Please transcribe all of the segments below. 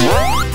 Música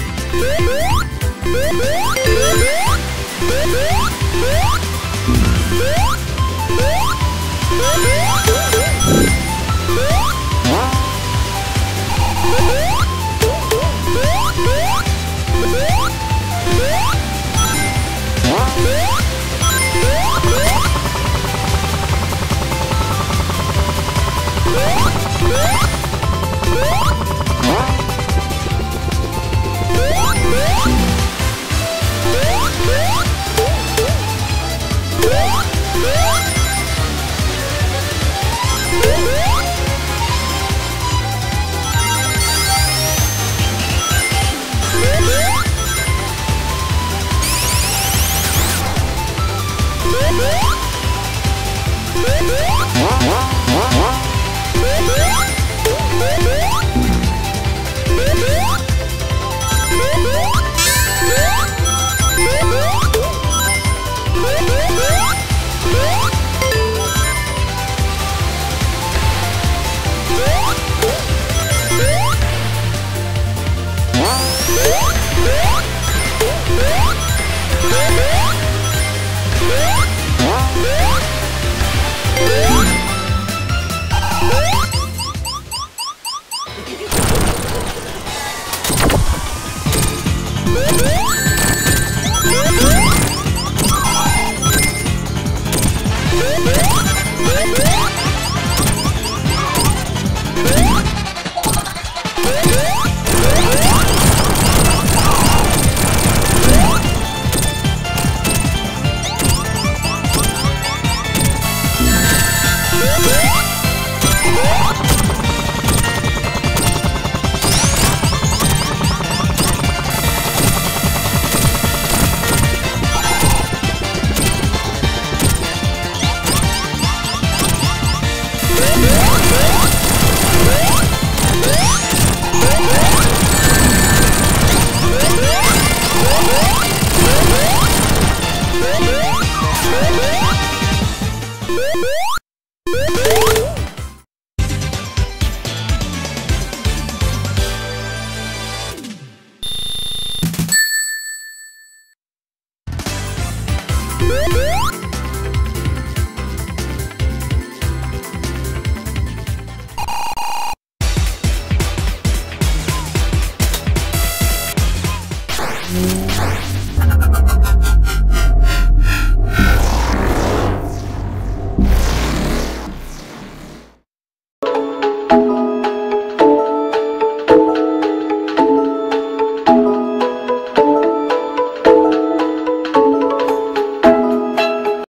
Mm-hmm.